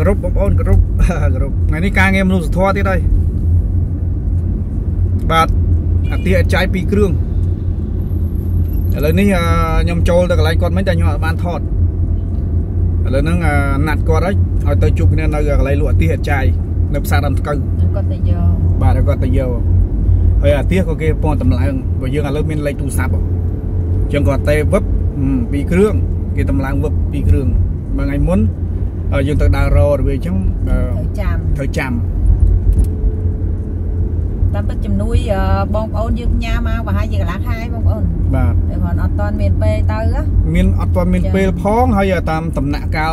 គ្រប់បងប្អូនគ្រប់គ្រប់ថ្ងៃនេះការងារមនុស្សធម៌ទៀតហើយបាទអាទាអត់ចាយពីរគ្រឿងឥឡូវនេះខ្ញុំចូលទៅកន្លែងគាត់មិញតែខ្ញុំអត់បានថតឥឡូវហ្នឹងណាត់គាត់ហើយឲ្យទៅជួបគ្នានៅកន្លែងលក់អាទាអត់ចាយនៅផ្សារដើមថ្កូវគាត់ទៅយកបាទគាត់ទៅយកហើយអាទាក៏គេពងតម្លើងព្រោះយើងឥឡូវមានលេខទូរស័ព្ទអញ្ចឹងគាត់ទេវឹបពីរគ្រឿងគេតម្លើងវឹបពីរគ្រឿងមួយថ្ងៃមុន យើងទៅដើរររវាអញ្ចឹងត្រូវចាំត្រូវចាំតាមពិតជំនួយបងប្អូនយើងញ៉ាំមកប្រហែលជាកន្លះខែបងប្អូនបាទតែគាត់អត់ទាន់មានពេលទៅមានអត់ទាន់មានពេលផងហើយតាមដំណាក់កាល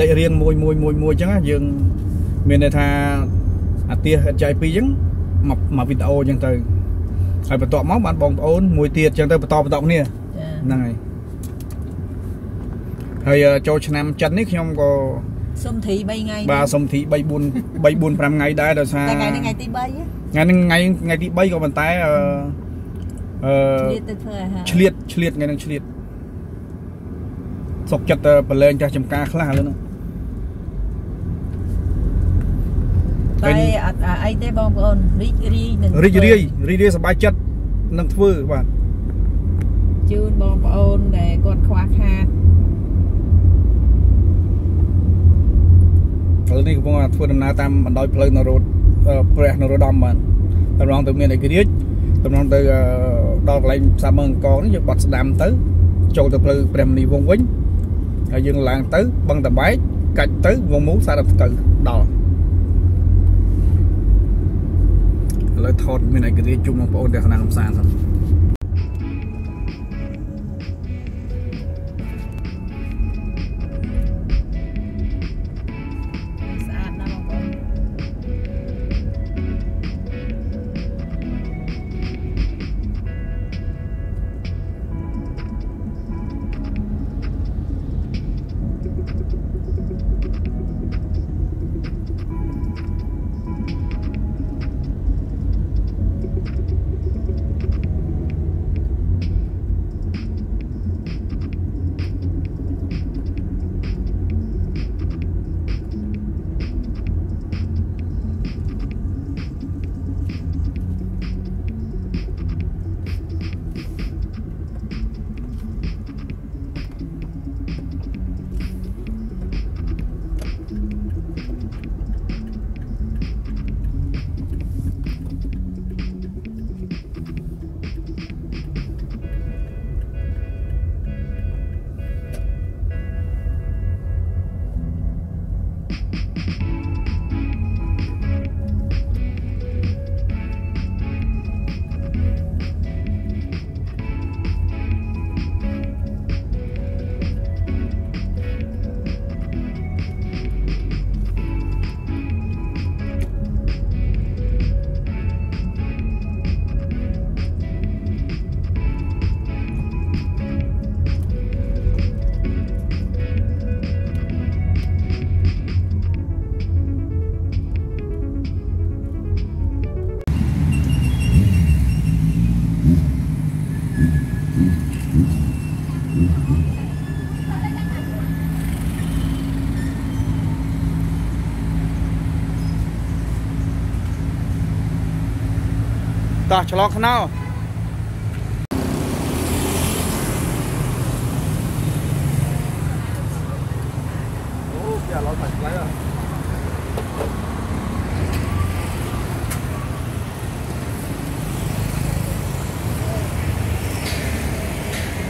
លេខរៀងមួយមួយមួយមួយអញ្ចឹងយើងមានន័យថាអាទិសចៃពីរអញ្ចឹងមកមកវីដេអូអញ្ចឹងទៅហើយបន្ទាប់មកបានបងប្អូនមួយទៀតអញ្ចឹងទៅបន្តបន្តគ្នាហ្នឹងហើយហើយចូលឆ្នាំចិននេះខ្ញុំក៏ សុំធី3ថ្ងៃបាទសុំធី3 4 3 4 5ថ្ងៃដែរដោយសារថ្ងៃនេះថ្ងៃទី3ថ្ងៃនេះថ្ងៃថ្ងៃទី3ក៏ប៉ុន្តែអឺអឺឆ្លៀតទៅធ្វើអាហារឆ្លៀតឆ្លៀតថ្ងៃនឹងឆ្លៀតសុកចិត្តប្រឡែងចាស់ចំការខ្លះឥឡូវហ្នឹងតែអត់អីទេបងប្អូនរីករាយនឹងរីករាយរីករាយសប្បាយចិត្តនឹងធ្វើបាទជូនបងប្អូនដែលគាត់ខ្វះខាត ឥឡូវនេះកំពុងធ្វើដំណើរតាមបណ្ដោយផ្លូវនរោត្តព្រះនរោត្តមបាទតម្រង់ទៅមានឯករាជ្យតម្រង់ទៅដល់កន្លែងផ្សារមើងអង្គរនេះយើងបត់ស្ដាំទៅចូលទៅផ្លូវព្រះមនីវងវិញហើយយើងឡើងទៅបឹងតបែកកាច់ទៅវងមូសារទៅដល់ឥឡូវថតមានឯករាជ្យជុំបងប្អូនទាំងគណៈកំសាន្តហ្នឹ តោះឆ្លងខ្នោអូគេឡោតែផ្លៃអ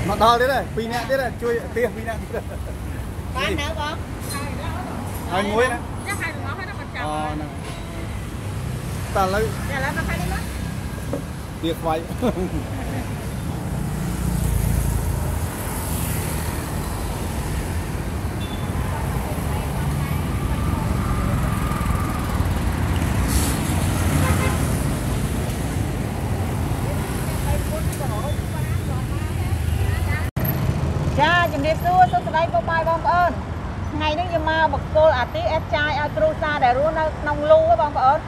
មកដល់ទៀតហើយ2នាក់ទៀតជួយទៀស2នាក់ទៀតបាននៅបងហើយមួយណាចាហើយរបស់ហើយដល់ចាំអូហ្នឹងតើឥឡូវឥឡូវមកខាងនេះមក វាខ្វាយចាជំរាបសួរសុខសប្បាយពុកម៉ែបងប្អូនថ្ងៃនេះយើងមកបកគលអាទីអេសចាយឲ្យគ្រូសាដែលរស់នៅក្នុងលូបងប្អូន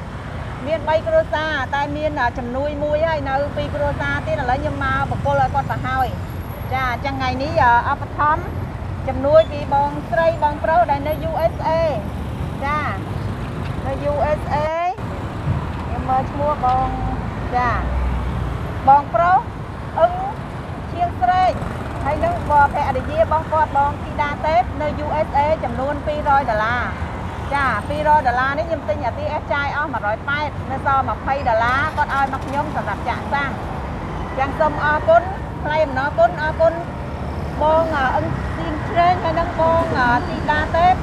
មាន 3គ្រួសារតែមានជំនួយមួយហើយនៅ2គ្រួសារទៀតឥឡូវខ្ញុំមកបកគលឲ្យគាត់ទៅហើយចាអញ្ចឹងថ្ងៃនេះអបឋមជំនួយពីបងស្រីបងប្រុសដែលនៅ USA ចានៅ USA ខ្ញុំមើលឈ្មោះបងចាបងប្រុសអឹងឈៀងស្រេកហើយនឹងបងភរិយាបងគាត់បងធីតាទេពនៅ USA ចំនួន200ដុល្លារចា200ដុល្លារនេះខ្ញុំទិញអា TS ចាយអស់180 នៅសល់20ដុល្លារគាត់ឲ្យមកខ្ញុំសម្រាប់ចាក់សាំងចឹងសូមអរគុណថ្លៃអំណរគុណអរគុណបងអឹងស៊ីងជ្រេងហើយនឹងបងធីតាទេព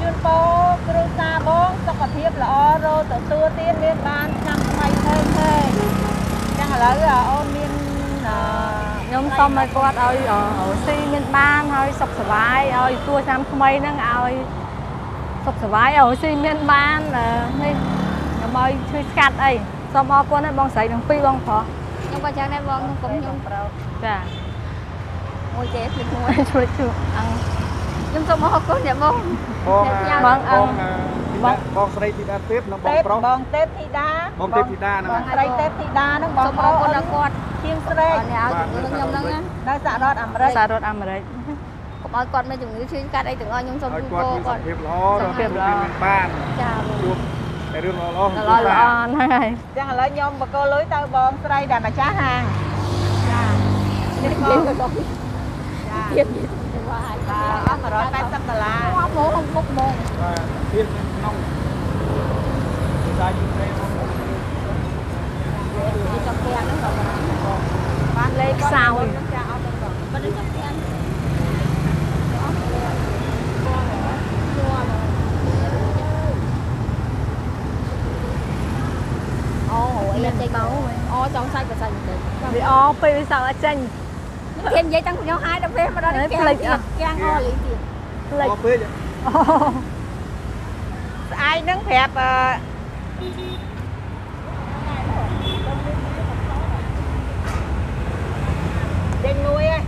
ជូនពរគ្រូសាបងសុខភាពល្អរោទទួលទានមានបានឆ្នាំថ្មីថេរថេរចឹងឥឡូវអូនមានអឺខ្ញុំសូមឲ្យគាត់ឲ្យរកស៊ីមានបានហើយសុខសប្បាយឲ្យទួឆ្នាំថ្មីហ្នឹងឲ្យសុខសប្បាយឲ្យរកស៊ីមានបានអឺនេះ ខ្ញុំឲ្យឈឺស្កាត់អីសូមអរគុណឲ្យបងស្រីទាំងពីរបងប្រុសខ្ញុំក៏ចឹងដែរបងខ្ញុំខ្ញុំខ្ញុំប្រុសចាមួយទេភ្លេចមួយជួយជួយអង្ខ្ញុំសូមអរគុណអ្នកបងបងញ៉ាំបងអឹងបងបងស្រីធីតាទេពនិងបងទេពប្រុសបងទេពធីតាបងទេពធីតាហ្នឹងបងស្រីទេពធីតាហ្នឹងបងសូមប្អរុរសគុណដល់គាត់ជាងស្រេកអ្នកឲ្យជំងឺខ្ញុំហ្នឹងណានៅសហរដ្ឋអាមេរិកសាររដ្ឋអាមេរិកកុំឲ្យគាត់មានជំងឺឈឺកាត់អីទាំងអស់ខ្ញុំសូមឲ្យជូនគាត់ពរមានសុគាត់ខភាពល្អសុខភាពល្អមានបានចាបងជួប តែរឿងល្អល្អល្អល្អហ្នឹងហើយចឹងឥឡូវខ្ញុំបកគោលុយទៅបងស្រីដែលម្ចាស់ហាងចានេះបងចាទៀតបាទបាទអស់180ដុល្លារអស់មកមុខមកបាទទៀតក្នុងវិស័យជំនាញរបស់ខ្ញុំនេះកាហ្វេហ្នឹងក៏បានបានលេខខ្សោយចាអត់ទៅបងបើនេះកាហ្វេហ្នឹងអូអីចេញមកអូចង់សាច់ក៏សាច់ទៅវាអពេលវាសៅអត់ចេញខ្ញុំនិយាយតាំងខ្ញុំហាយដល់ពេលមកដល់នេះផ្លេចអត់គាំងអស់លីទៀតផ្លេចអស់ពេកអូស្អែកហ្នឹងប្រាប់អឺចេញមួយឯង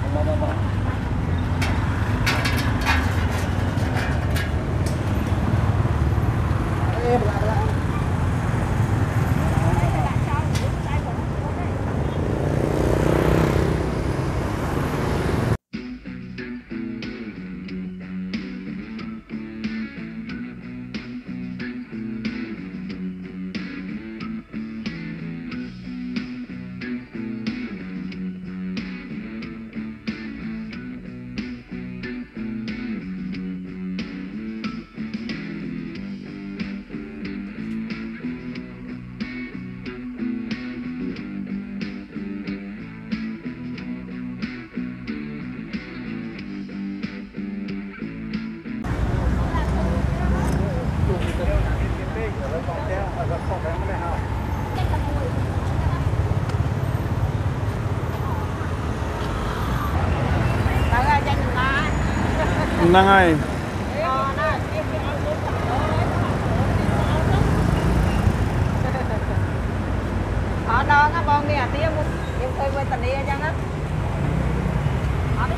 ហ្នឹង ហ្នឹងហើយអូណាទៀតគេឲ្យលុយទៅអត់ដល់ណាបងនេះអាទៀតមុនយើងឃើញវេទនាអញ្ចឹងណាអត់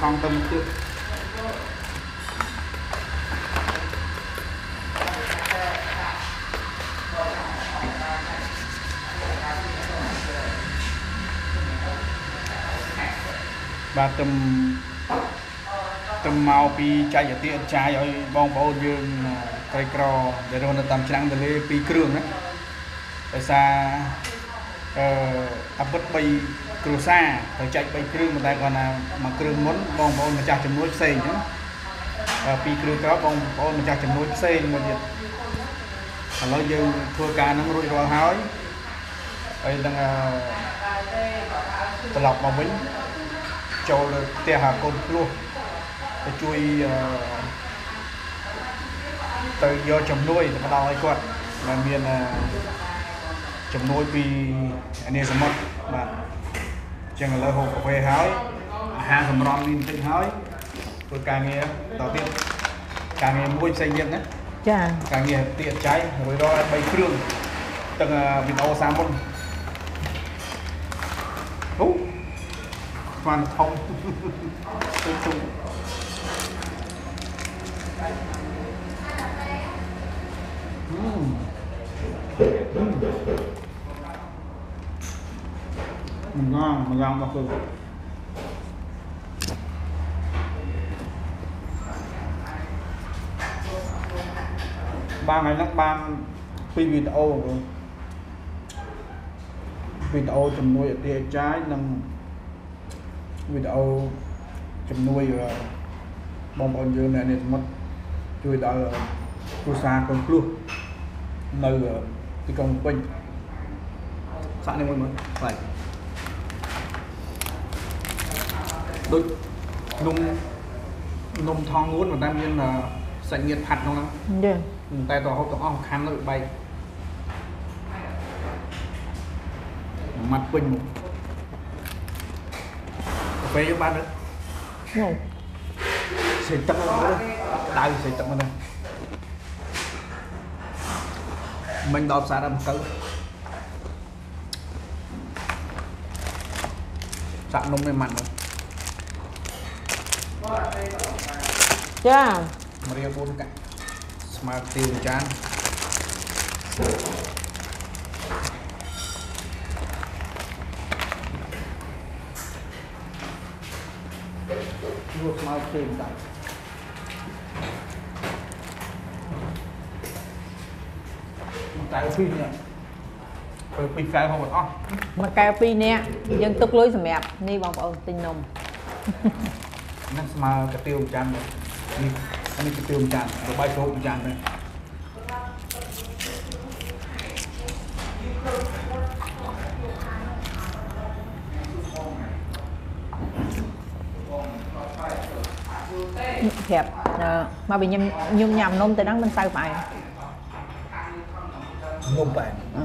ថង់ទៅមកទៀតបាទទំទំមកពីចែកអាទិអចាយឲ្យបងប្អូនយើងក្រីក្រដែលរស់នៅតាមឆ្នាំងទលេពីរគ្រឿងណាដោយសារអឺអាពិត3 គ្រួសារទៅចែក3គ្រឿងប៉ុន្តែគាត់ថាមួយគ្រឿងមុនបងប្អូនម្ចាស់ចំនួនផ្សេងអញ្ចឹងហើយពីរគ្រឿងក្រោយបងប្អូនម្ចាស់ចំនួនផ្សេងមួយទៀតឥឡូវយើងធ្វើការហ្នឹងរួចរាល់ហើយហើយនឹងអឺត្រឡប់មកវិញចូលទៅផ្ទះអាកូនភ្លោះទៅជួយអឺទៅយកជំនួយទៅផ្ដល់ឲ្យគាត់ដែលមានអឺជំនួយពីអានេះសមុទ្របាទអញ្ចឹងឥឡូវហូបកាហ្វេហើយអាហារសម្រន់មានបន្តិចហើយធ្វើការងារតទៀតការងារមួយផ្សេងទៀតណាចាការងារទៀតចៃរួចរាល់3គ្រឿងទាំងវីដេអូសាមុនអូស្មានធំទៅជុំអឺ មិនងងមិនងមកគឺបានហើយហ្នឹងបានពីរវីដេអូបងវីដេអូជំនួយអតិថិចាយនិងវីដេអូជំនួយអឺបងប្អូនយើងនៅនេះសមុទ្រជួយដល់គ្រួសារកូនភ្លោះនៅអឺទីក្រុងភ្នំពេញសាក់នេះមួយមើលខ្លាច ដូចនំនំថងងួនប៉ុន្តែមានអឺសាច់ងៀតផាត់ក្នុងហ្នឹងចាតែតរហូតទាំងអស់ខាន់ទៅបែកម៉ាត់ពេញមកកាហ្វេយើងបានទេនោះសេទឹកមកទេដៅសេទឹកមកទេមិញដល់ផ្សារដល់មកទៅសាក់នំនេះម៉ាត់មក ចាមរៀល4កាក់ស្មើទីមួយចានយកស្មើទីមួយដាក់មកតែពីរនេះពេលពីរកែវហូបអត់អស់មួយកែវ2នាក់យើងទុកលុយសម្រាប់នេះបងប្អូនទិញនំហ្នឹងស្មើកាទៀវមួយចាននេះអានេះកាទៀវមួយចានរបាយចូលមួយចានទៅប្រាប់អឺមកវិញខ្ញុំខ្ញុំញ៉ាំនំទៅហ្នឹងមិនទៅផ្អែមងុំបែបអឺ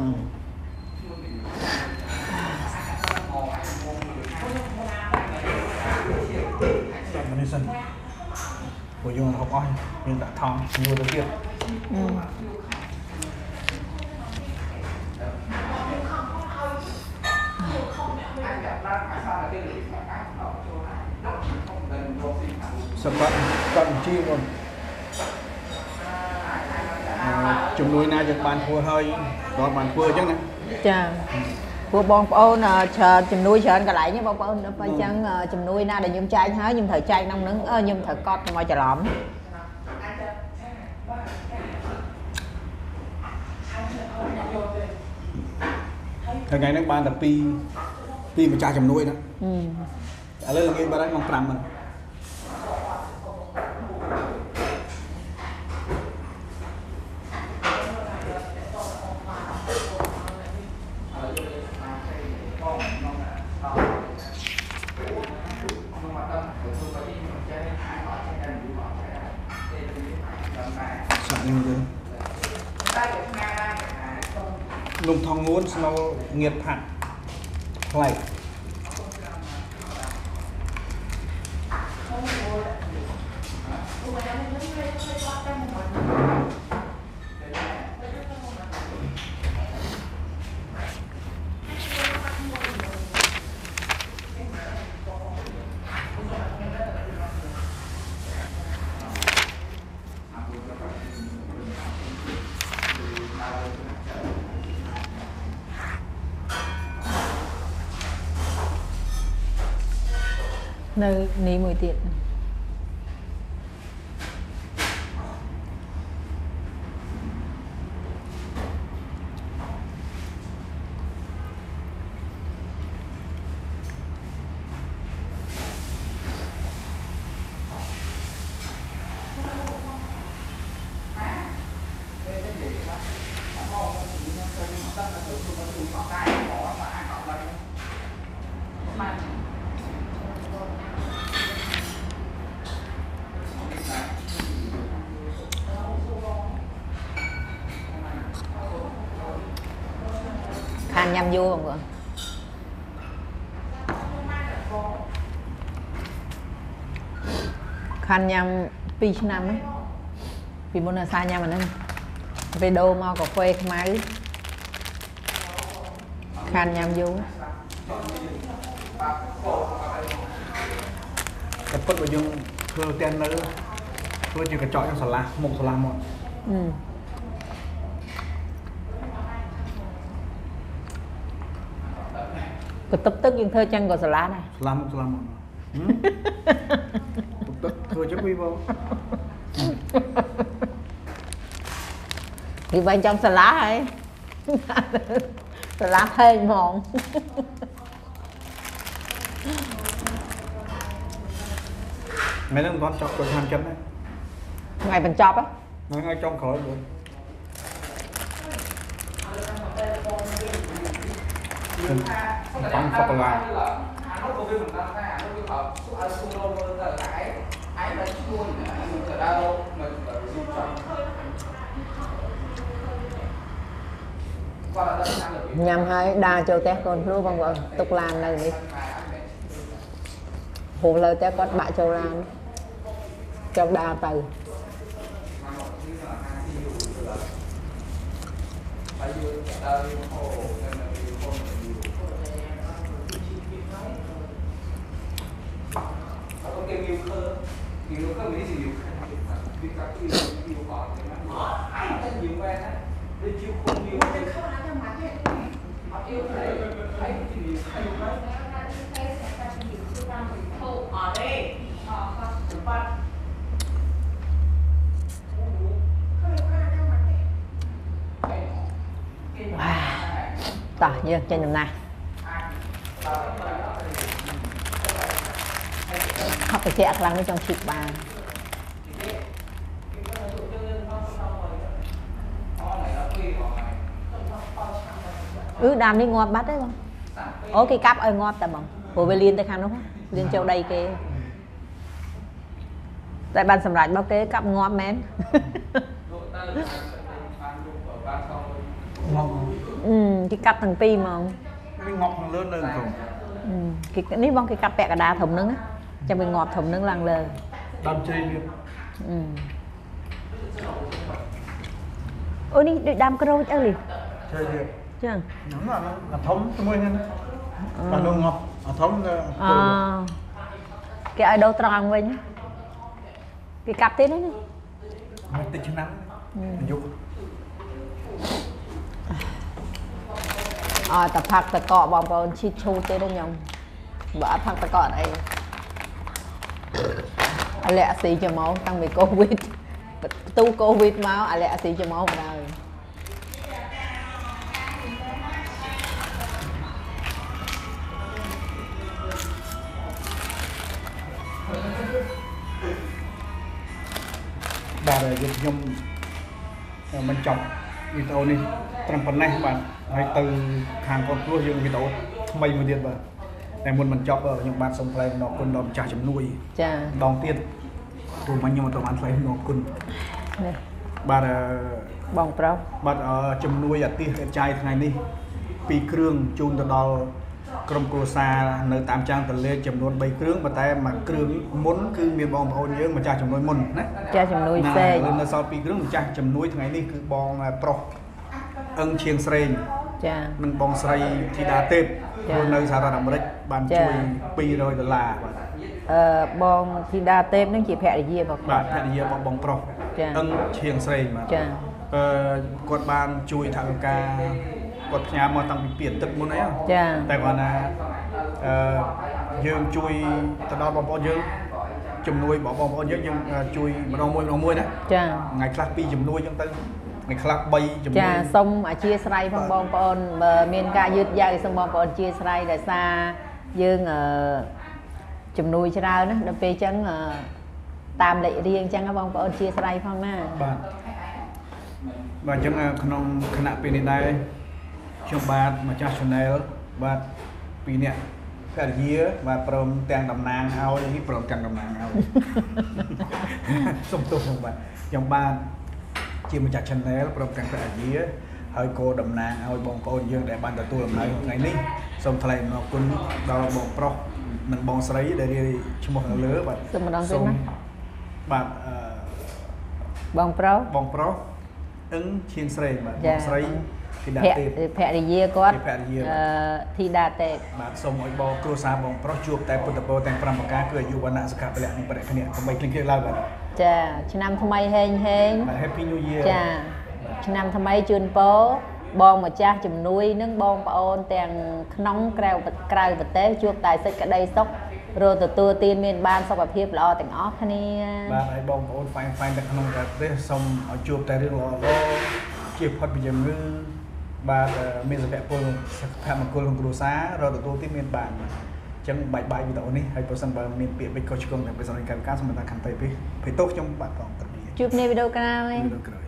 ចាំនេះ សិនពួកយើងហូបអស់មានដាក់ថង់យូរទៅទៀតអឺសម្រាប់កម្ពុជាមុនអឺជំនួយណាយើងបានធ្វើហើយដល់បានធ្វើអញ្ចឹងណាចា ពួកបងប្អូនអឺច្រើនជំនួយច្រើនកន្លែងហ្នឹងបងប្អូនដល់ពេលអញ្ចឹងអឺជំនួយណាដែលខ្ញុំចែកហើយខ្ញុំត្រូវចែកក្នុងហ្នឹងអឺខ្ញុំត្រូវកត់កុំឲ្យច្រឡំថ្ងៃហ្នឹងបានតែពីរពីរម្ចាស់ជំនួយណាអឺឥឡូវងាយបាត់ហើយម៉ោង5ហ្នឹងសាក់នេះទៅនំថងងួន ស្នូលងៀតផាត់ នៅនេះមួយទៀត ញ៉ាំយូរបងប្អូនខានញ៉ាំ2ឆ្នាំហ្នឹងពីមុនអាសាញ៉ាំអាហ្នឹងពេលដូរមកកាហ្វេខ្មៅខានញ៉ាំយូរតែពិតបើយើងធ្វើទាំងនៅធ្វើជាកញ្ចក់យ៉ាងស្រឡះមុខស្រឡះមកអឺ កតុបទឹកយើងធ្វើចឹងក៏ស្រឡះដែរស្រឡះមុខស្រឡះមកហឹមទឹកធ្វើចឹងវិញបងពីបាញ់ចំស្រឡះហើយស្រឡះផេងហ្មងមែនហ្នឹងមិនទាន់ចប់ចូលឆ្នាំចិនទេថ្ងៃបញ្ចប់ហ៎ហ្នឹងហើយចុងក្រោយបង bắn phóc la nhằm hơi đa cho té con rú bằng vợ. Tục lan đây đi. Hồ lơ té con bạ châu lan trong đa tàu Hãy subscribe cho kênh Ghiền Mì Gõ Để không bỏ lỡ những video hấp dẫn ញ៉ាំហើយដើរចូលផ្ទះកូនគ្រូបងប្អូនទុកឡាននៅនេះហូបលើផ្ទះគាត់បាក់ចូលឡានចុះដើរទៅតោះយើងចេញដំណះហ ប់បច្ចៈខ្លាំងនេះចង់ឈីកបានអឺដើមនេះងាប់បាត់ទេបងអូគេកាប់ឲ្យងាប់តែបងព្រោះវាលៀនទៅខាងនោះលៀនចូលដីគេតែបានសម្រាប់របស់គេកាប់ងាប់មែនងប់អឺគេកាប់ទាំងពីរហ្មងវាងប់ខាងលើនៅក្នុងអឺគេនេះបងគេកាប់ពាក់កណ្ដាលធំហ្នឹងណា ចាំវាងាប់ធំហ្នឹងឡើងលើដើមជ្រៃវាអឺអូនេះដូចដើមក្រូចអើលីជ្រៃវាចឹងហ្នឹងអាធំជាមួយហ្នឹងបាទនោះងប់អាធំទៅអគេឲ្យដូរត្រង់វិញគេកាប់ទៀតហ្នឹងណាមិនតិចឆ្នាំយុអត់តែផាក់តកកបងប្អូនឈីឈូតទេណាខ្ញុំបើអត់ផាក់តកកអត់អី អាលាក់ស៊ីចាំមកតាំងពីកូវីដបន្ទូកូវីដមកអាលាក់ស៊ីចាំមកបណ្ដោយបាទយើងខ្ញុំមិនចប់វីដេអូនេះត្រឹមប៉ុណ្ណេះបាទហើយទៅខាងកូនគ្រួយើងវីដេអូថ្មីមួយទៀតបាទ តែមុនមិនចប់ខ្ញុំបាទសូមថ្លែងអំណរគុណដល់ម្ចាស់ជំនួយចាម្ដងទៀតព្រោះមិញខ្ញុំអត់បានថ្លែងអំណរគុណនេះបាទអឺបងប្រុសបាទអឺជំនួយអាទិសអេតចាយថ្ងៃនេះ ពីរគ្រឿងជូនទៅដល់ក្រុមគ្រួសារនៅតាមចាងតលេចំនួន3គ្រឿងប៉ុន្តែមួយគ្រឿងមុនគឺមានបងប្អូនយើងម្ចាស់ជំនួយមុនណាចាជំនួយផ្សេងណានៅសល់ពីរគ្រឿងម្ចាស់ជំនួយថ្ងៃនេះគឺបងប្រុសអឹងឈៀងស្រេងចានិងបងស្រីធីតាទេព ចារស់នៅសហរដ្ឋអាមេរិកបានចាជួយ200ដុល្លារបាទអឺបងធីតាទេពនឹងជាភរិយារបស់បាគាត់ទភរិយារបស់បងប្រុសចាអឹងឈៀងស្រេងបាទចាអឺគាត់បានជួយថវិកាគាត់ផ្ញើមកតាំងពីពីអាទិត្យមុនអីហ៎ចាតែគាត់ណាអឺយើងជួយទៅដល់បងប្អូនយើងជំនួយបងប្អូនយើងយើងជួយម្ដងមួយម្ដងមួយណាចាថ្ងៃខ្លះ2ជំនួយអញ្ចឹងទៅ ថ្ងៃខ្លះ3ជំនួយចាសូមអធិស្ឋានផងបងប្អូនបើមានការយឺតយ៉ាវសូមបងប្អូនអធិស្ឋានដោយសារយើងអឺជំនួយច្រើនណាដល់ពេលអញ្ចឹងអឺតាមលេខរៀងអញ្ចឹងណាបងប្អូនអធិស្ឋានផងណាបាទបាទអញ្ចឹងក្នុងគណៈពេលនេះដែរខ្ញុំបាទម្ចាស់ channel បាទពីរនាក់ភរិយាបាទព្រមទាំងតំណាងឲ្យនេះព្រមទាំងតំណាងឲ្យសុំទោសខ្ញុំបាទខ្ញុំបាទ ជាម្ចាស់ channel ព្រមទាំងភរិយាហើយក៏តំណាងឲ្យបងប្អូនយើងដែលបានទទួលអំណោយថ្ងៃនេះសូមថ្លែងអំណរគុណដល់បងប្រុសនិងបងស្រីដែលរៀបឈ្មោះនៅលើបាទសូមម្ដងទៀតណាបាទអឺបងប្រុសបងប្រុសអឹងឈៀងស្រីបាទចាបងស្រី ធីតាភទេពភរិយាគាត់ជាភរិយាអឺធីតាទេពបាទសូមឲ្យបងគ្រួសារបងប្រុសជួបតែពុទ្ធពរទាំង5ប្រការគឺអាយុវណ្ណៈសុខៈពលៈនិងបរិក្ខណៈកុំបីឃ្លៀងឃ្លាតឡើយបាទចាឆ្នាំថ្មីហេងហេងបាទ Happy New Year ចាឆ្នាំថ្មីជូនពរបងម្ចាស់ជំនួយនឹងបងប្អូនទាំងក្នុងក្រៅក្រៅប្រទេសជួបតែសេចក្តីសុខរកទទួលទានមានបានសុខភាពល្អទាំងអស់គ្នាបាទហើយបងប្អូនហ្វាញ់ហ្វាញ់នៅក្នុងប្រទេសសូមឲ្យជួបតែរឿងល្អល្អជៀសផុតពីជំងឺ បាទអឺមានសុភមង្គលសុភមង្គលក្នុងគ្រួសាររកទទួលទីមានបានបាទអញ្ចឹងបាយបាយវីដេអូនេះហើយប្រសិនបើមានពាក្យពេចន៍ខុសឆ្គងទាំងភាសានៃកម្មការសូមតែខន្តីពេកភេទទោសខ្ញុំបាទបងត្រជាជួបគ្នាវីដេអូក្រោយវីដេអូក្រោយ